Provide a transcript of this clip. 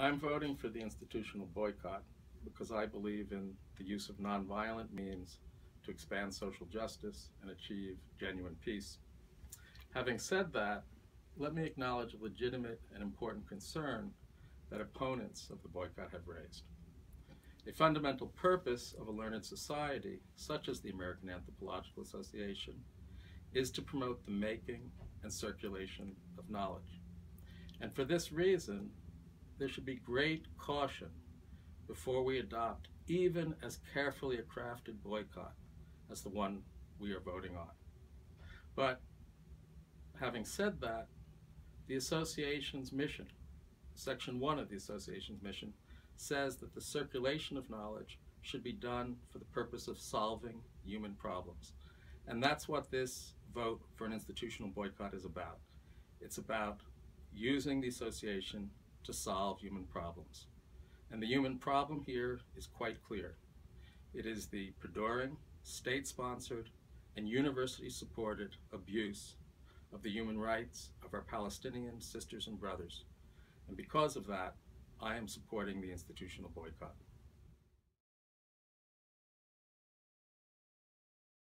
I'm voting for the institutional boycott because I believe in the use of nonviolent means to expand social justice and achieve genuine peace. Having said that, let me acknowledge a legitimate and important concern that opponents of the boycott have raised. A fundamental purpose of a learned society, such as the American Anthropological Association, is to promote the making and circulation of knowledge. And for this reason, there should be great caution before we adopt even as carefully a crafted boycott as the one we are voting on. But having said that, the association's mission, section one of the association's mission, says that the circulation of knowledge should be done for the purpose of solving human problems. And that's what this vote for an institutional boycott is about. It's about using the association to solve human problems. And the human problem here is quite clear. It is the perduring, state-sponsored, and university-supported abuse of the human rights of our Palestinian sisters and brothers. And because of that, I am supporting the institutional boycott.